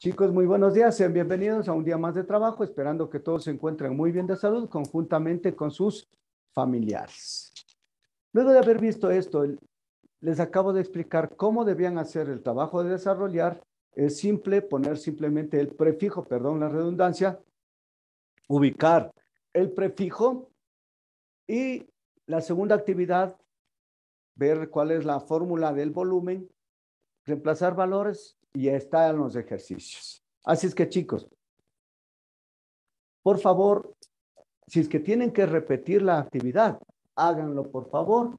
Chicos, muy buenos días. Sean bienvenidos a un día más de trabajo, esperando que todos se encuentren muy bien de salud conjuntamente con sus familiares. Luego de haber visto esto, les acabo de explicar cómo debían hacer el trabajo de desarrollar. Es simple poner simplemente el prefijo, perdón la redundancia, ubicar el prefijo y la segunda actividad, ver cuál es la fórmula del volumen, reemplazar valores y está en los ejercicios. Así es que chicos, por favor, si es que tienen que repetir la actividad, háganlo por favor.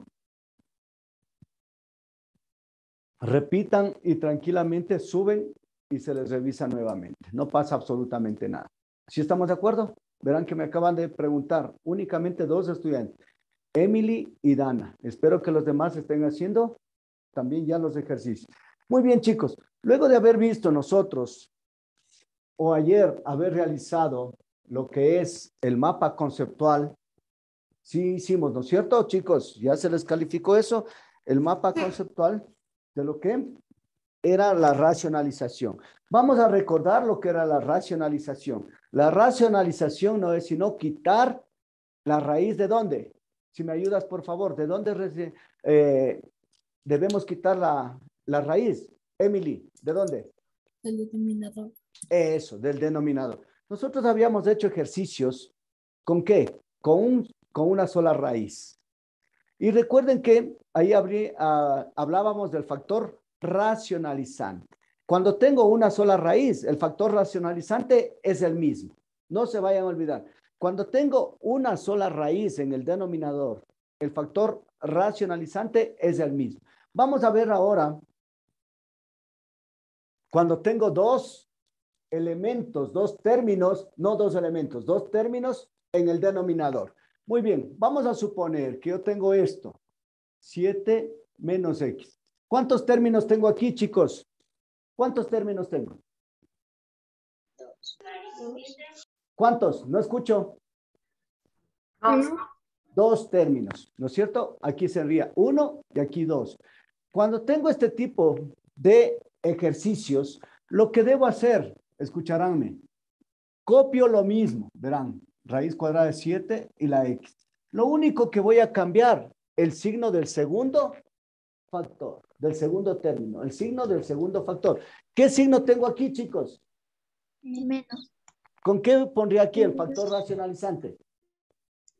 Repitan y tranquilamente suben y se les revisa nuevamente. No pasa absolutamente nada. Si estamos de acuerdo, verán que me acaban de preguntar únicamente dos estudiantes, Emily y Dana. Espero que los demás estén haciendo también ya los ejercicios. Muy bien, chicos. Luego de haber visto nosotros o ayer haber realizado lo que es el mapa conceptual, sí hicimos, ¿no es cierto, chicos? Ya se les calificó eso, el mapa conceptual de lo que era la racionalización. Vamos a recordar lo que era la racionalización. La racionalización no es sino quitar la raíz de dónde. Si me ayudas, por favor, ¿de dónde eh, debemos quitar la, la raíz. Emily, ¿de dónde? Del denominador. Eso, del denominador. Nosotros habíamos hecho ejercicios con qué? Con, un, con una sola raíz. Y recuerden que ahí ah, hablábamos del factor racionalizante. Cuando tengo una sola raíz, el factor racionalizante es el mismo. No se vayan a olvidar. Cuando tengo una sola raíz en el denominador, el factor racionalizante es el mismo. Vamos a ver ahora cuando tengo dos elementos, dos términos, no dos elementos, dos términos en el denominador. Muy bien, vamos a suponer que yo tengo esto, 7 menos x. ¿Cuántos términos tengo aquí, chicos? ¿Cuántos términos tengo? ¿Cuántos? No escucho. Dos. Dos términos, ¿no es cierto? Aquí sería uno y aquí dos. Cuando tengo este tipo de ejercicios, lo que debo hacer, escucharánme, copio lo mismo, verán, raíz cuadrada de 7 y la x. Lo único que voy a cambiar, el signo del segundo factor, del segundo término, el signo del segundo factor. ¿Qué signo tengo aquí, chicos? Menos. ¿Con qué pondría aquí el factor racionalizante?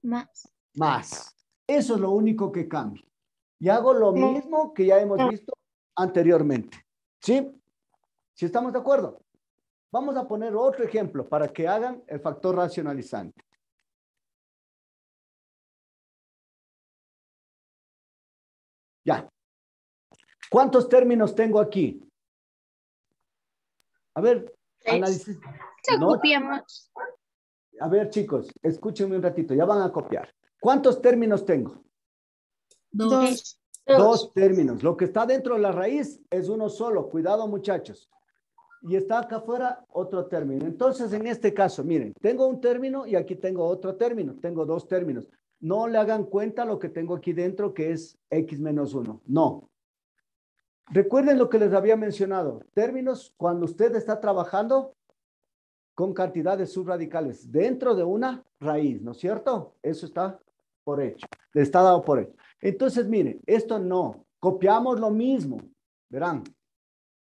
Más. Más. Eso es lo único que cambia. Y hago lo mismo que ya hemos visto anteriormente. ¿Sí? ¿Sí estamos de acuerdo? Vamos a poner otro ejemplo para que hagan el factor racionalizante. Ya. ¿Cuántos términos tengo aquí? A ver, análisis. copiamos. A ver, chicos, escúchenme un ratito, ya van a copiar. ¿Cuántos términos tengo? Dos. Dos términos. Lo que está dentro de la raíz es uno solo. Cuidado, muchachos. Y está acá afuera otro término. Entonces, en este caso, miren, tengo un término y aquí tengo otro término. Tengo dos términos. No le hagan cuenta lo que tengo aquí dentro, que es x menos 1. No. Recuerden lo que les había mencionado. Términos, cuando usted está trabajando con cantidades subradicales dentro de una raíz, ¿no es cierto? Eso está por hecho. Está dado por hecho. Entonces, miren, esto no. Copiamos lo mismo. Verán,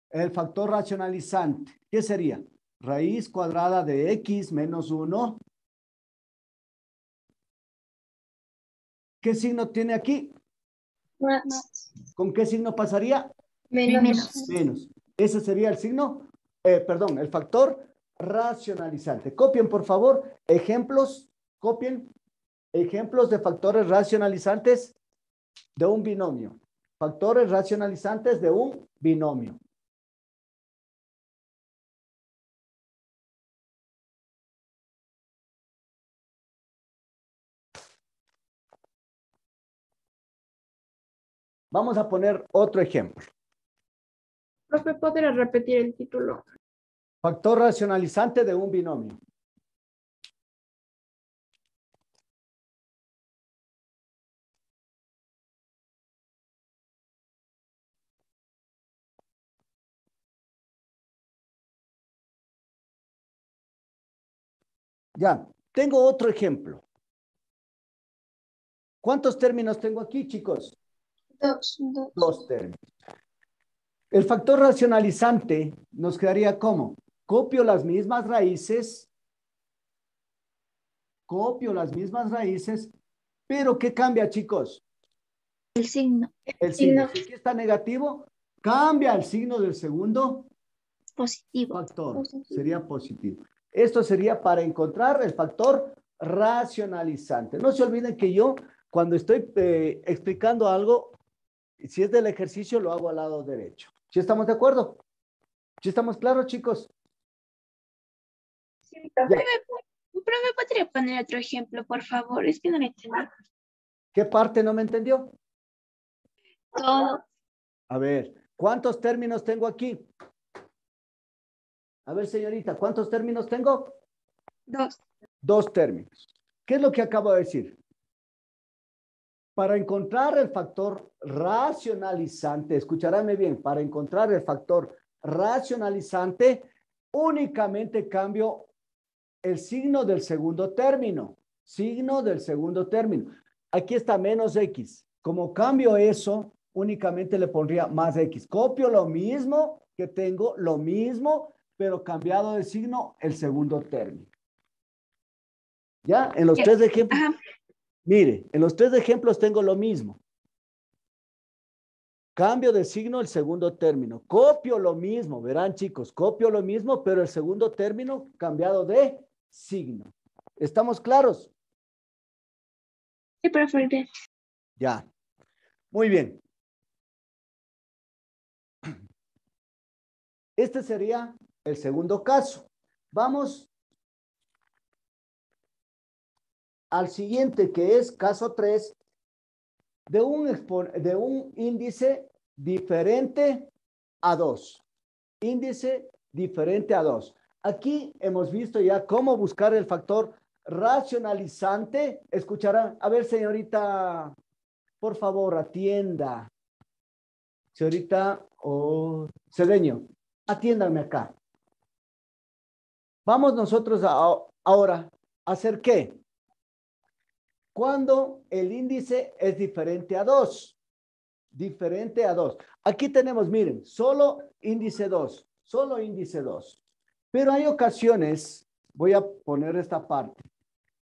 el factor racionalizante. ¿Qué sería? Raíz cuadrada de x menos 1. ¿Qué signo tiene aquí? Más. ¿Con qué signo pasaría? Menos. Menos. Ese sería el signo, eh, perdón, el factor racionalizante. Copien, por favor, ejemplos, copien ejemplos de factores racionalizantes de un binomio. Factores racionalizantes de un binomio. Vamos a poner otro ejemplo. Profe, ¿podría repetir el título? Factor racionalizante de un binomio. Ya, tengo otro ejemplo. ¿Cuántos términos tengo aquí, chicos? Dos. Dos términos. El factor racionalizante nos quedaría como, copio las mismas raíces, copio las mismas raíces, pero ¿qué cambia, chicos? El signo. El signo. Si aquí está negativo, cambia el signo del segundo Positivo. factor. Positivo. Sería positivo. Esto sería para encontrar el factor racionalizante. No se olviden que yo, cuando estoy eh, explicando algo, si es del ejercicio, lo hago al lado derecho. ¿Sí estamos de acuerdo? ¿Sí estamos claros, chicos? Sí, profe, ¿me, ¿podría poner otro ejemplo, por favor? Es que no lo entendí. ¿Qué parte no me entendió? Todo. A ver, ¿cuántos términos tengo aquí? A ver, señorita, ¿cuántos términos tengo? Dos. Dos términos. ¿Qué es lo que acabo de decir? Para encontrar el factor racionalizante, escucharáme bien, para encontrar el factor racionalizante, únicamente cambio el signo del segundo término. Signo del segundo término. Aquí está menos X. Como cambio eso, únicamente le pondría más X. Copio lo mismo que tengo, lo mismo, pero cambiado de signo el segundo término. ¿Ya? En los tres ejemplos. Ajá. Mire, en los tres ejemplos tengo lo mismo. Cambio de signo el segundo término. Copio lo mismo, verán chicos, copio lo mismo, pero el segundo término cambiado de signo. ¿Estamos claros? Sí, profe. Ya. Muy bien. Este sería el segundo caso. Vamos al siguiente, que es caso 3, de un, de un índice diferente a 2. Índice diferente a 2. Aquí hemos visto ya cómo buscar el factor racionalizante. Escucharán. A ver, señorita, por favor, atienda. Señorita o Cedeño, atiéndanme acá. Vamos nosotros a- ahora a hacer qué? Cuando el índice es diferente a 2. Diferente a 2. Aquí tenemos, miren, solo índice 2. Solo índice 2. Pero hay ocasiones, voy a poner esta parte,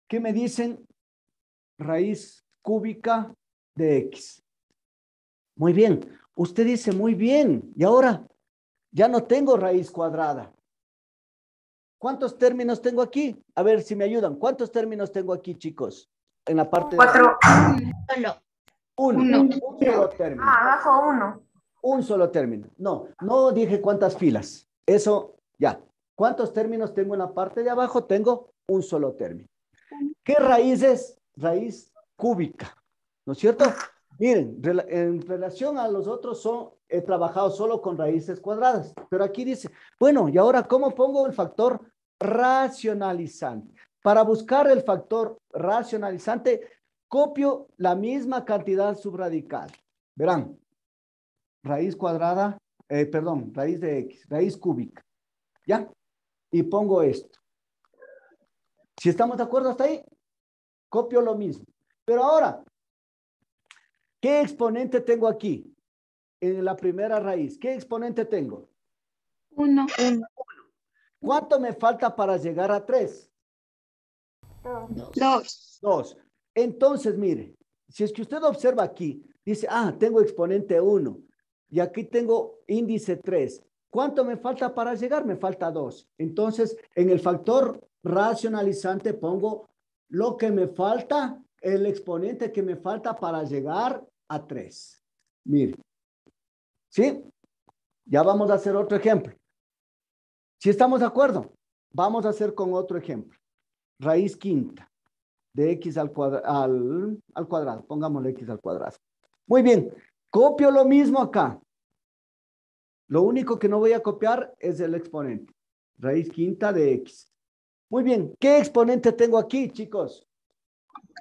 que me dicen raíz cúbica de X. Muy bien. Usted dice, muy bien. Y ahora ya no tengo raíz cuadrada. ¿Cuántos términos tengo aquí? A ver si me ayudan. ¿Cuántos términos tengo aquí, chicos? En la parte de Cuatro. Solo. uno. Uno. Un solo término. Ah, abajo uno. Un solo término. No, no dije cuántas filas. Eso ya. ¿Cuántos términos tengo en la parte de abajo? Tengo un solo término. ¿Qué raíz es? Raíz cúbica. ¿No es cierto? Miren, en relación a los otros son, he trabajado solo con raíces cuadradas, pero aquí dice, bueno, y ahora, ¿cómo pongo el factor racionalizante? Para buscar el factor racionalizante, copio la misma cantidad subradical. Verán, raíz cuadrada, eh, perdón, raíz de X, raíz cúbica. ¿Ya? Y pongo esto. Si estamos de acuerdo hasta ahí, copio lo mismo. Pero ahora, ¿qué exponente tengo aquí? En la primera raíz, ¿qué exponente tengo? Uno. Uno. ¿Cuánto me falta para llegar a 3? Dos. 2. Entonces, mire, si es que usted observa aquí, dice, ah, tengo exponente 1 y aquí tengo índice 3. ¿Cuánto me falta para llegar? Me falta 2. Entonces, en el factor racionalizante pongo lo que me falta, el exponente que me falta para llegar a 3. Mire. ¿Sí? Ya vamos a hacer otro ejemplo. Si estamos de acuerdo, vamos a hacer con otro ejemplo. Raíz quinta de x al, cuadra- al, al cuadrado. Pongámosle x al cuadrado. Muy bien. Copio lo mismo acá. Lo único que no voy a copiar es el exponente. Raíz quinta de x. Muy bien. ¿Qué exponente tengo aquí, chicos?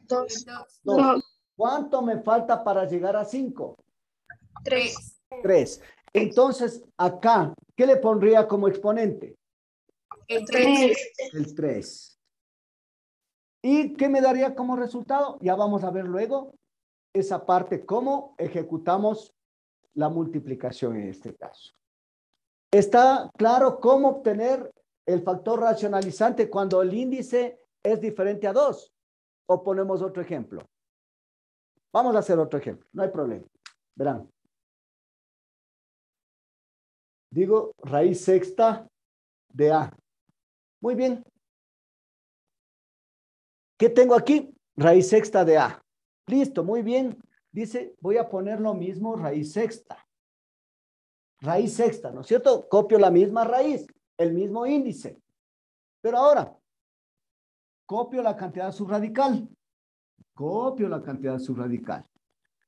Dos. Dos. Dos. ¿Cuánto me falta para llegar a 5? Tres. 3. Entonces, acá, ¿qué le pondría como exponente? Tres. El 3. ¿Y qué me daría como resultado? Ya vamos a ver luego esa parte, cómo ejecutamos la multiplicación en este caso. ¿Está claro cómo obtener el factor racionalizante cuando el índice es diferente a 2? ¿O ponemos otro ejemplo? Vamos a hacer otro ejemplo, no hay problema. Verán. Digo raíz sexta de A. Muy bien. ¿Qué tengo aquí? Raíz sexta de A. Listo, muy bien. Dice, voy a poner lo mismo, raíz sexta. Raíz sexta, ¿no es cierto? Copio la misma raíz, el mismo índice. Pero ahora, copio la cantidad subradical. Copio la cantidad subradical.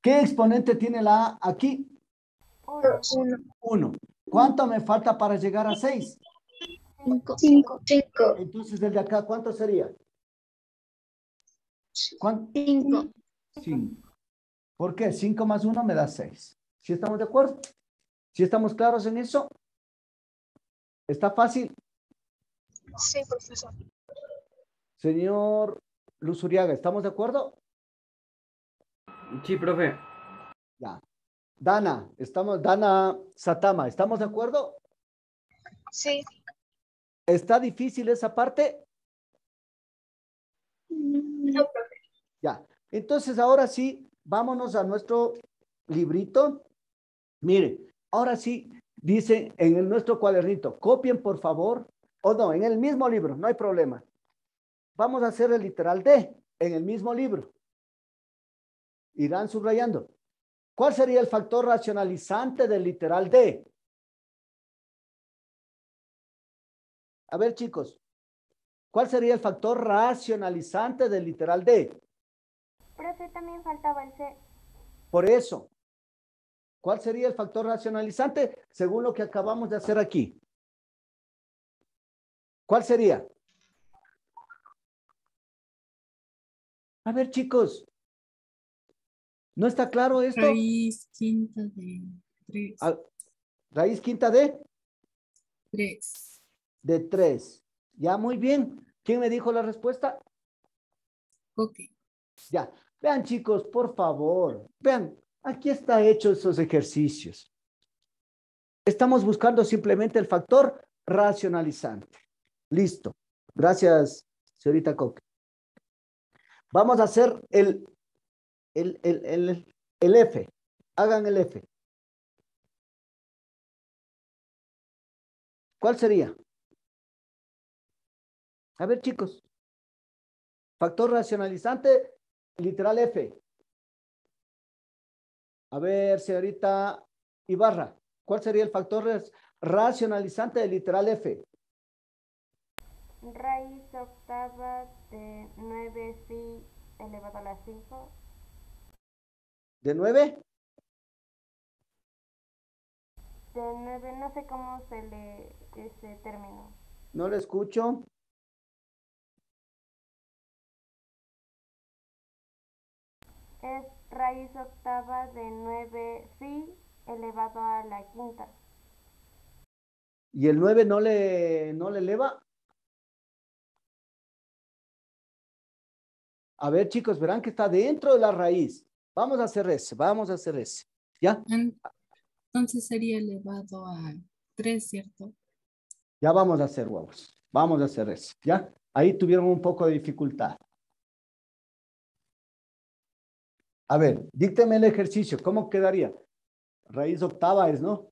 ¿Qué exponente tiene la A aquí? Uno. Uno. ¿Cuánto me falta para llegar a seis? Cinco. Cinco. Cinco. Entonces, el de acá, ¿cuánto sería? ¿Cuánto? Cinco. Cinco. ¿Por qué? Cinco más uno me da seis. ¿Sí estamos de acuerdo? ¿Sí estamos claros en eso? ¿Está fácil? Sí, profesor. Señor Luzuriaga, ¿estamos de acuerdo? Sí, profe. Ya. Dana, estamos, Dana Satama, ¿estamos de acuerdo? Sí. ¿Está difícil esa parte? No, profe. Ya. Entonces, ahora sí, vámonos a nuestro librito. Mire, ahora sí, dice en el- nuestro cuadernito, copien por favor, o no, en el mismo libro, no hay problema. Vamos a hacer el literal D en el mismo libro. Irán subrayando. ¿Cuál sería el factor racionalizante del literal D? A ver, chicos, ¿cuál sería el factor racionalizante del literal D? Profe, también faltaba el C. Por eso, ¿cuál sería el factor racionalizante según lo que acabamos de hacer aquí? ¿Cuál sería? A ver, chicos. ¿No está claro esto? Raíz quinta de tres. Ah, Raíz quinta de, Tres. de 3. Ya, muy bien. ¿Quién me dijo la respuesta? Ok. Ya. Vean, chicos, por favor. Vean, aquí está hecho esos ejercicios. Estamos buscando simplemente el factor racionalizante. Listo. Gracias, señorita Coque. Vamos a hacer el, el, el, el, el F. Hagan el F. ¿Cuál sería? A ver, chicos. Factor racionalizante, literal F. A ver, señorita Ibarra, ¿cuál sería el factor racionalizante del literal F? Raíz octava de 9 phi elevado a la 5. ¿De 9? De 9, no sé cómo se lee ese término. No le escucho. Es raíz octava de 9 phi elevado a la quinta. ¿Y el 9 no le, no le eleva? A ver, chicos, verán que está dentro de la raíz. Vamos a hacer ese, vamos a hacer ese. ¿Ya? En- Entonces sería elevado a tres, ¿cierto? Ya vamos a hacer huevos. Vamos a hacer eso. ¿Ya? Ahí tuvieron un poco de dificultad. A ver, dícteme el ejercicio. ¿Cómo quedaría? Raíz octava es, ¿no?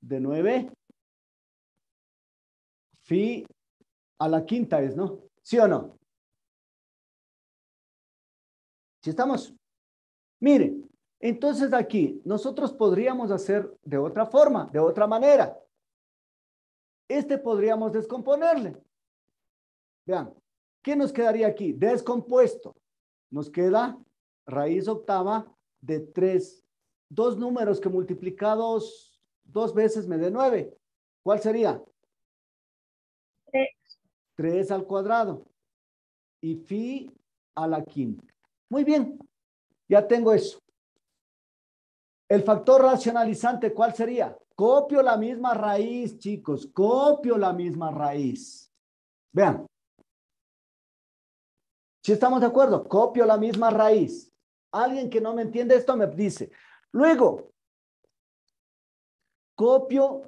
De 9. Fi a la quinta es, ¿no? ¿Sí o no? ¿Sí estamos? Mire, entonces aquí nosotros podríamos hacer de otra forma, de otra manera. Este podríamos descomponerle. Vean, ¿qué nos quedaría aquí? Descompuesto. Nos queda raíz octava de tres, dos números que multiplicados dos veces me dé nueve. ¿Cuál sería? Tres. Tres al cuadrado. Y fi a la quinta. Muy bien, ya tengo eso. El factor racionalizante, ¿cuál sería? Copio la misma raíz, chicos, copio la misma raíz. Vean. Si estamos de acuerdo, copio la misma raíz. Alguien que no me entiende esto me dice. Luego, copio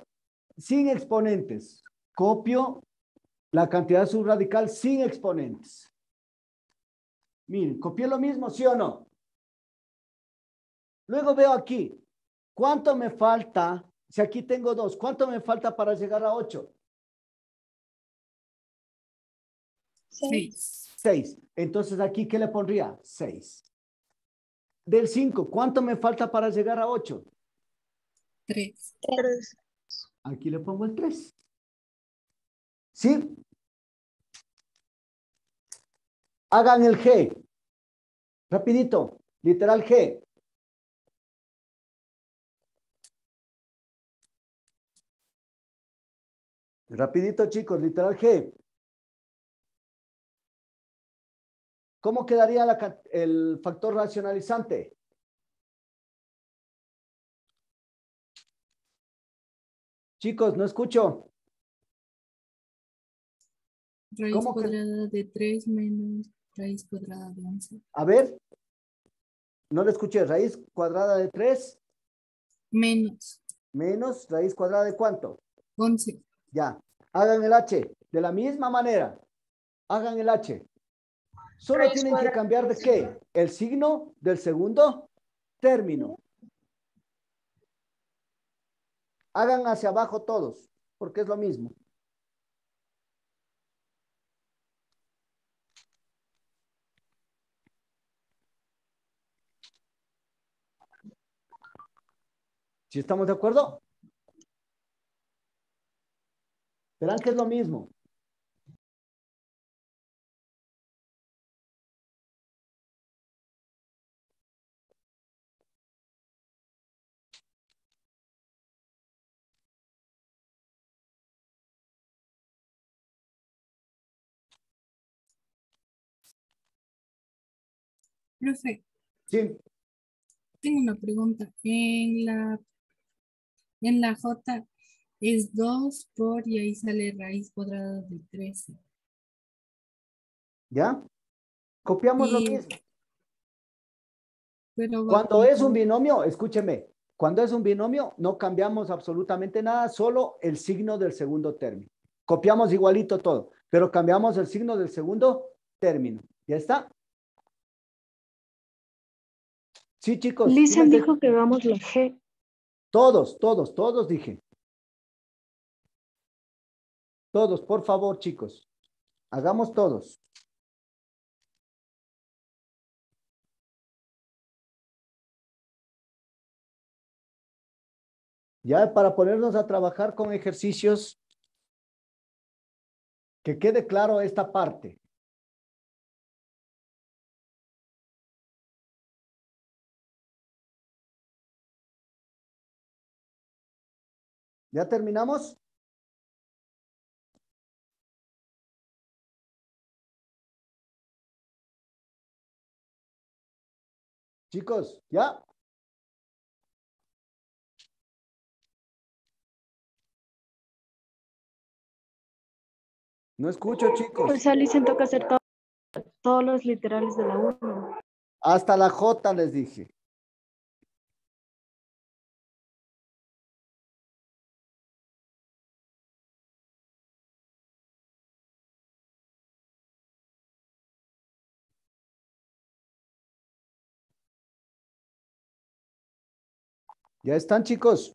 sin exponentes. Copio la cantidad subradical sin exponentes. Miren, copié lo mismo, ¿sí o no? Luego veo aquí, ¿cuánto me falta? Si aquí tengo dos, ¿cuánto me falta para llegar a ocho? Seis. Seis. Entonces aquí, ¿qué le pondría? Seis. Del cinco, ¿cuánto me falta para llegar a ocho? Tres. Aquí le pongo el tres. ¿Sí? Hagan el G. Rapidito. Literal G. Rapidito, chicos. Literal G. ¿Cómo quedaría la el factor racionalizante? Chicos, no escucho. Raíz ¿Cómo que- cuadrada de 3 menos raíz cuadrada de 11. A ver. No le escuché. Raíz cuadrada de 3 Menos menos raíz cuadrada de cuánto? 11. Ya. Hagan el H. De la misma manera. Hagan el H. Solo tienen que cambiar de qué? El signo del segundo término. Hagan hacia abajo todos, porque es lo mismo. ¿Sí estamos de acuerdo? Verán que es lo mismo. Profe, Sí, tengo una pregunta. En la, en la J es 2 por y ahí sale raíz cuadrada de 13. ¿ya? Copiamos lo mismo. Pero Cuando es un binomio, escúcheme, cuando es un binomio no cambiamos absolutamente nada, solo el signo del segundo término. Copiamos igualito todo, pero cambiamos el signo del segundo término. ¿Ya está? Sí, chicos. ¿sí Listen me dijo que hagamos la G. Todos, todos, todos dije. Todos, por favor, chicos. Hagamos todos. Ya para ponernos a trabajar con ejercicios, que quede claro esta parte. ¿Ya terminamos? Chicos, ¿ya? No escucho, chicos. O sea, Listen toca hacer to- todos los literales de la 1. Hasta la J les dije. ¿Ya están, chicos?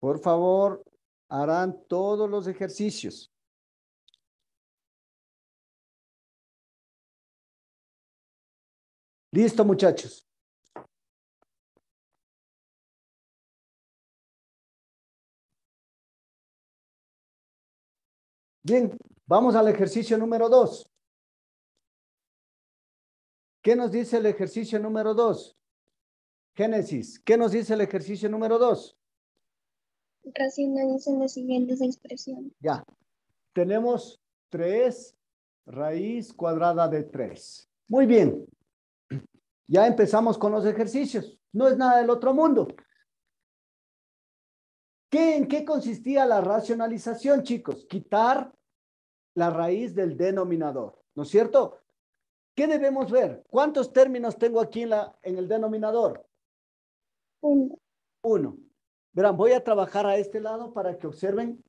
Por favor, harán todos los ejercicios. Listo, muchachos. Bien, vamos al ejercicio número dos. ¿Qué nos dice el ejercicio número dos? Génesis, ¿qué nos dice el ejercicio número dos? Racionalicen las siguientes expresiones. Ya. Tenemos 3 raíz cuadrada de 3. Muy bien. Ya empezamos con los ejercicios. No es nada del otro mundo. ¿Qué, ¿En qué consistía la racionalización, chicos? Quitar la raíz del denominador, ¿no es cierto? ¿Qué debemos ver? ¿Cuántos términos tengo aquí en, la, en el denominador? Uno. Uno. Verán, voy a trabajar a este lado para que observen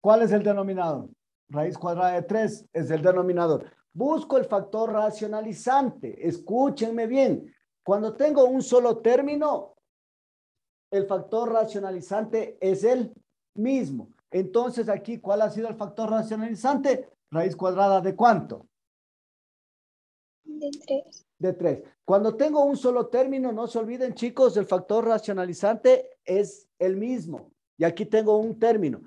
cuál es el denominador. Raíz cuadrada de 3 es el denominador. Busco el factor racionalizante. Escúchenme bien. Cuando tengo un solo término, el factor racionalizante es el mismo. Entonces aquí, ¿cuál ha sido el factor racionalizante? Raíz cuadrada de cuánto? De tres. De 3. Cuando tengo un solo término, no se olviden chicos, el factor racionalizante es el mismo. Y aquí tengo un término.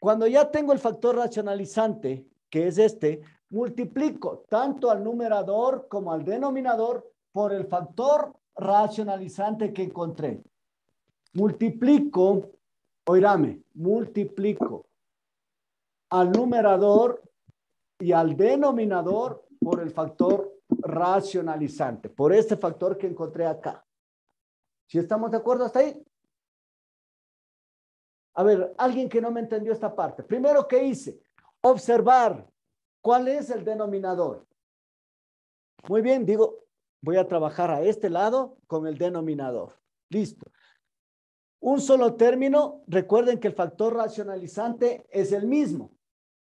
Cuando ya tengo el factor racionalizante, que es este, multiplico tanto al numerador como al denominador por el factor racionalizante que encontré. Multiplico, oírame, multiplico al numerador y al denominador por el factor racionalizante, por este factor que encontré acá. ¿Si estamos de acuerdo hasta ahí? A ver, alguien que no me entendió esta parte. Primero, ¿qué hice? Observar cuál es el denominador. Muy bien, digo, voy a trabajar a este lado con el denominador. Listo. Un solo término, recuerden que el factor racionalizante es el mismo.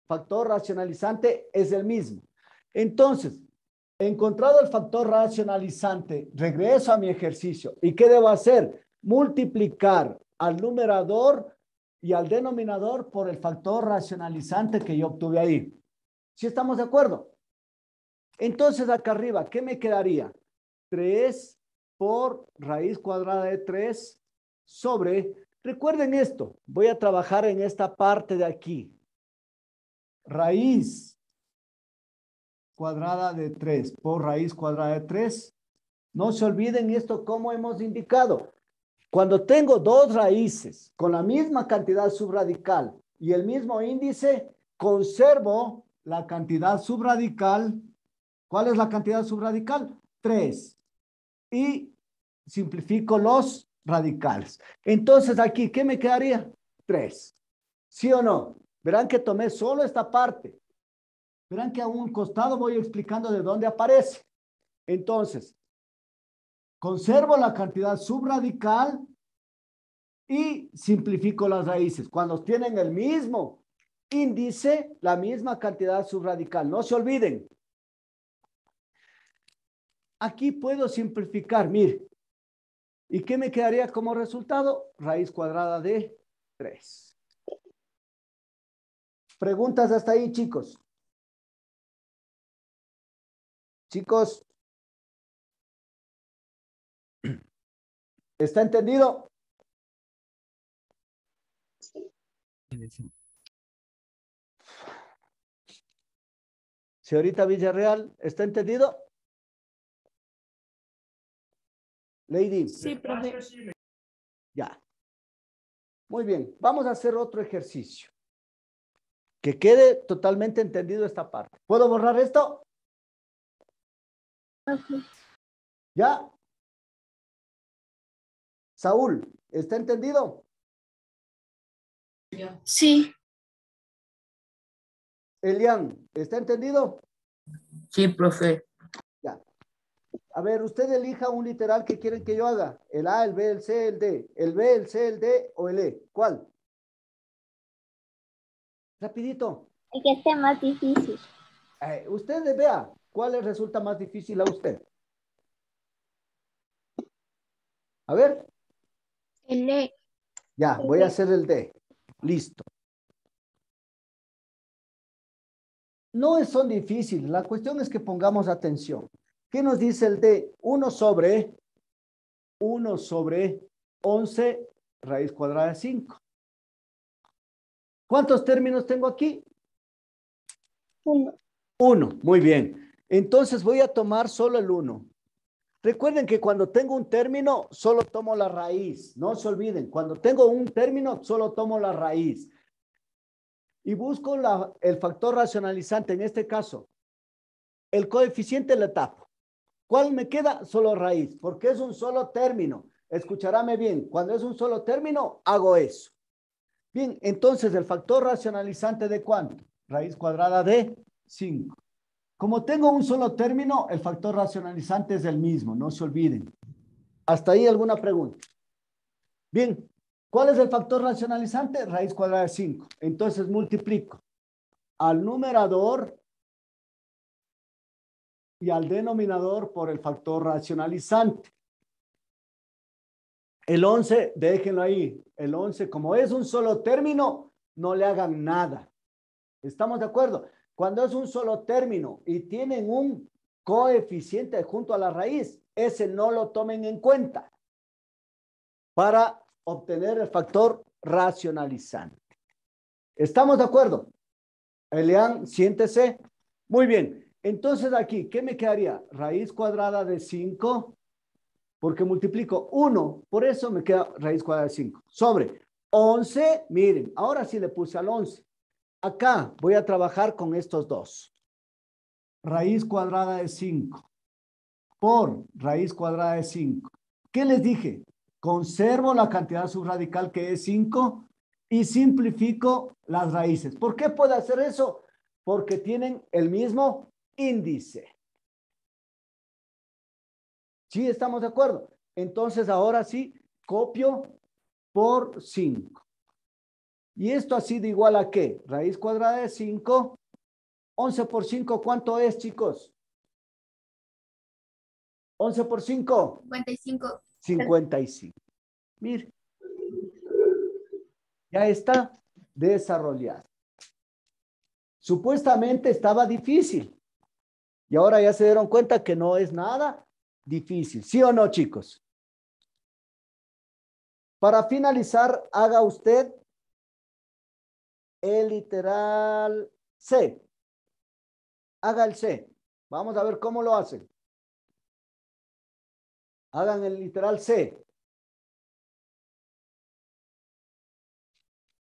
Factor racionalizante es el mismo. Entonces, encontrado el factor racionalizante, regreso a mi ejercicio. ¿Y qué debo hacer? Multiplicar al numerador y al denominador por el factor racionalizante que yo obtuve ahí. ¿Sí estamos de acuerdo? Entonces, acá arriba, ¿qué me quedaría? 3 por raíz cuadrada de 3 sobre, recuerden esto, voy a trabajar en esta parte de aquí. Raíz cuadrada de 3 por raíz cuadrada de 3. No se olviden esto como hemos indicado. Cuando tengo dos raíces con la misma cantidad subradical y el mismo índice, conservo la cantidad subradical. ¿Cuál es la cantidad subradical? 3. Y simplifico los radicales. Entonces aquí, ¿qué me quedaría? 3. ¿Sí o no? Verán que tomé solo esta parte. Verán que a un costado voy explicando de dónde aparece. Entonces, conservo la cantidad subradical y simplifico las raíces. Cuando tienen el mismo índice, la misma cantidad subradical. No se olviden. Aquí puedo simplificar, mire. ¿Y qué me quedaría como resultado? Raíz cuadrada de 3. Preguntas hasta ahí, chicos. Chicos, ¿está entendido? Señorita Villarreal, ¿está entendido? Lady. Sí, profe. Ya. Muy bien, vamos a hacer otro ejercicio. Que quede totalmente entendido esta parte. ¿Puedo borrar esto? ¿Ya? Saúl, ¿está entendido? Sí. Elian, ¿está entendido? Sí, profe. A ver, usted elija un literal que quieren que yo haga. El A, el B, el C, el D. El B, el C, el D o el E. ¿Cuál? Rapidito. El que esté más difícil. Eh, usted vea, ¿cuál le resulta más difícil a usted? A ver, El E. ya, voy a hacer el D. Listo. No son difíciles, la cuestión es que pongamos atención. ¿Qué nos dice el D? 1 sobre 1 sobre 11 raíz cuadrada de 5. ¿Cuántos términos tengo aquí? Uno. Uno, muy bien. Entonces voy a tomar solo el uno. Recuerden que cuando tengo un término, solo tomo la raíz. No se olviden, cuando tengo un término, solo tomo la raíz. Y busco la- el factor racionalizante, en este caso, el coeficiente le tapo. ¿Cuál me queda? Solo raíz, porque es un solo término. Escucharáme bien, cuando es un solo término, hago eso. Bien, entonces el factor racionalizante de cuánto? Raíz cuadrada de 5. Como tengo un solo término, el factor racionalizante es el mismo, no se olviden. ¿Hasta ahí alguna pregunta? Bien, ¿cuál es el factor racionalizante? Raíz cuadrada de 5. Entonces multiplico al numerador y al denominador por el factor racionalizante. El 11, déjenlo ahí. El 11, como es un solo término, no le hagan nada. ¿Estamos de acuerdo? Cuando es un solo término y tienen un coeficiente junto a la raíz, ese no lo tomen en cuenta para obtener el factor racionalizante. ¿Estamos de acuerdo? Elian, siéntese. Muy bien. Entonces aquí, ¿qué me quedaría? Raíz cuadrada de 5, porque multiplico 1, por eso me queda raíz cuadrada de 5. Sobre 11, miren, ahora sí le puse al 11. Acá voy a trabajar con estos dos. Raíz cuadrada de 5 por raíz cuadrada de 5. ¿Qué les dije? Conservo la cantidad subradical que es 5 y simplifico las raíces. ¿Por qué puedo hacer eso? Porque tienen el mismo índice. ¿Sí estamos de acuerdo? Entonces ahora sí, copio por 5. ¿Y esto ha sido igual a qué? Raíz cuadrada de 5. 11 por 5, ¿cuánto es, chicos? 11 por 5. 55. 55. Mire. Ya está desarrollado. Supuestamente estaba difícil. Y ahora ya se dieron cuenta que no es nada difícil. ¿Sí o no, chicos? Para finalizar, haga usted el literal C. Haga el C. Vamos a ver cómo lo hacen. Hagan el literal C.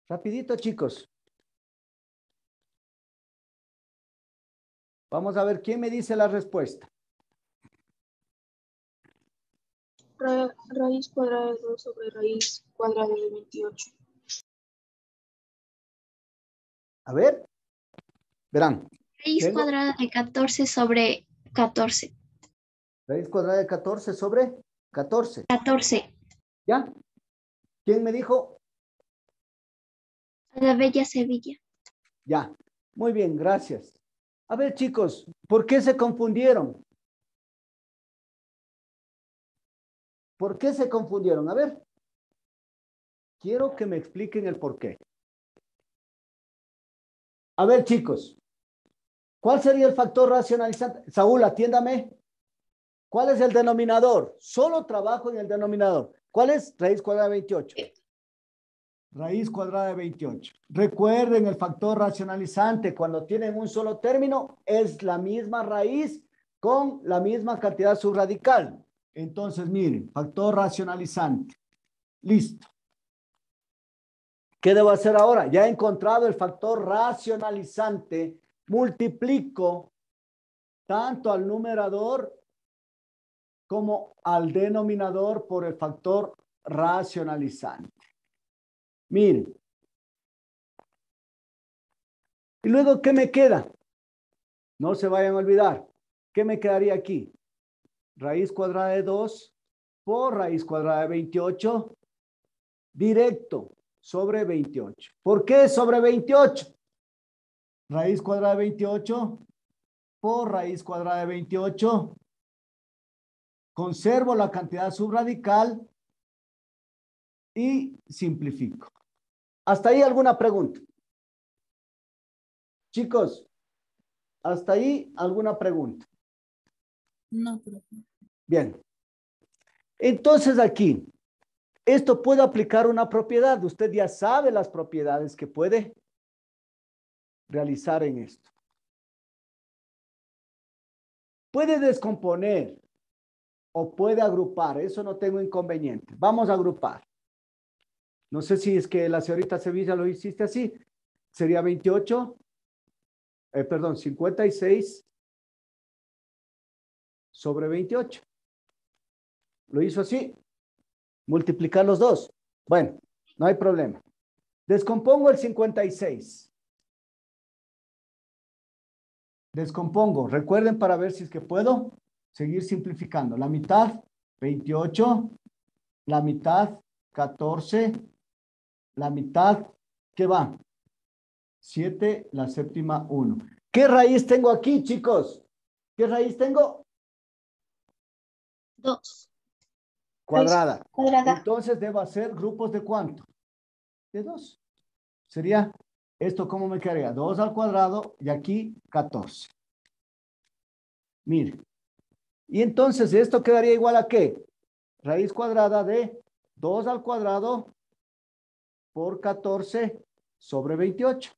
Rapidito, chicos. Vamos a ver quién me dice la respuesta. raíz cuadrada de 2 sobre raíz cuadrada de 28. A ver. Verán. Raíz cuadrada de 14 sobre 14. Raíz cuadrada de 14 sobre 14. 14. ¿Ya? ¿Quién me dijo? La Bella Sevilla. Ya. Muy bien, gracias. A ver, chicos, ¿por qué se confundieron? ¿Por qué se confundieron? A ver. Quiero que me expliquen el por qué. A ver, chicos. ¿Cuál sería el factor racionalizante? Saúl, atiéndame. ¿Cuál es el denominador? Solo trabajo en el denominador. ¿Cuál es? Raíz cuadrada de 28. Raíz cuadrada de 28. Recuerden el factor racionalizante. Cuando tienen un solo término, es la misma raíz con la misma cantidad subradical. Entonces, miren, factor racionalizante. Listo. ¿Qué debo hacer ahora? Ya he encontrado el factor racionalizante. Multiplico tanto al numerador como al denominador por el factor racionalizante. Miren. Y luego, ¿qué me queda? No se vayan a olvidar. ¿Qué me quedaría aquí? Raíz cuadrada de 2 por raíz cuadrada de 28 directo sobre 28. ¿Por qué sobre 28? Raíz cuadrada de 28 por raíz cuadrada de 28. Conservo la cantidad subradical y simplifico. ¿Hasta ahí alguna pregunta? Chicos, ¿hasta ahí alguna pregunta? No, profe. Bien. Entonces aquí, esto puede aplicar una propiedad. Usted ya sabe las propiedades que puede realizar en esto. Puede descomponer o puede agrupar. Eso no tengo inconveniente. Vamos a agrupar. No sé si es que la señorita Sevilla lo hiciste así. Sería 28, eh, perdón, 56 sobre 28. Lo hizo así. Multiplicar los dos. Bueno, no hay problema. Descompongo el 56. Descompongo. Recuerden para ver si es que puedo seguir simplificando. La mitad, 28. La mitad, 14. La mitad, ¿qué va? 7, la séptima, 1. ¿Qué raíz tengo aquí, chicos? ¿Qué raíz tengo? Dos. Cuadrada. Cuadrada. Entonces debo hacer grupos de cuánto? De dos. Sería esto, ¿cómo me quedaría? 2 al cuadrado y aquí 14. Mire. Y entonces esto quedaría igual a qué? Raíz cuadrada de 2 al cuadrado por 14 sobre 28.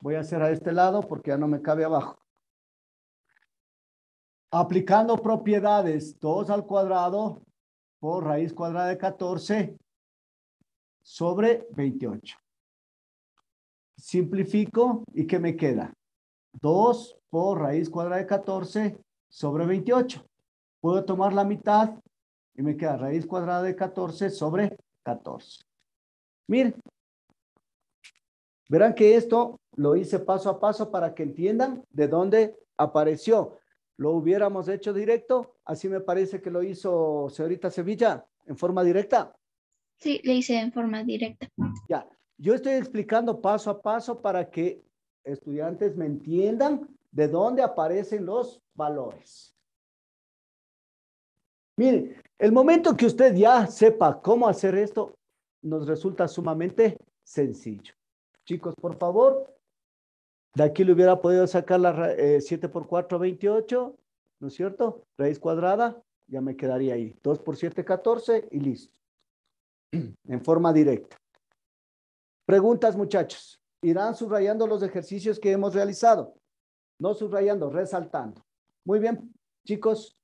Voy a hacer a este lado porque ya no me cabe abajo. Aplicando propiedades 2 al cuadrado por raíz cuadrada de 14 sobre 28. Simplifico y ¿qué me queda? 2 por raíz cuadrada de 14 sobre 28. Puedo tomar la mitad y me queda raíz cuadrada de 14 sobre 14. Miren, verán que esto lo hice paso a paso para que entiendan de dónde apareció. Lo hubiéramos hecho directo, así me parece que lo hizo señorita Sevilla en forma directa. Sí, le hice en forma directa. Ya, yo estoy explicando paso a paso para que estudiantes me entiendan de dónde aparecen los valores. Mire, el momento que usted ya sepa cómo hacer esto, nos resulta sumamente sencillo. Chicos, por favor, de aquí le hubiera podido sacar la eh, 7 por 4, 28, ¿no es cierto? Raíz cuadrada, ya me quedaría ahí. 2 por 7, 14 y listo. En forma directa. Preguntas, muchachos. Irán subrayando los ejercicios que hemos realizado. No subrayando, resaltando. Muy bien, chicos.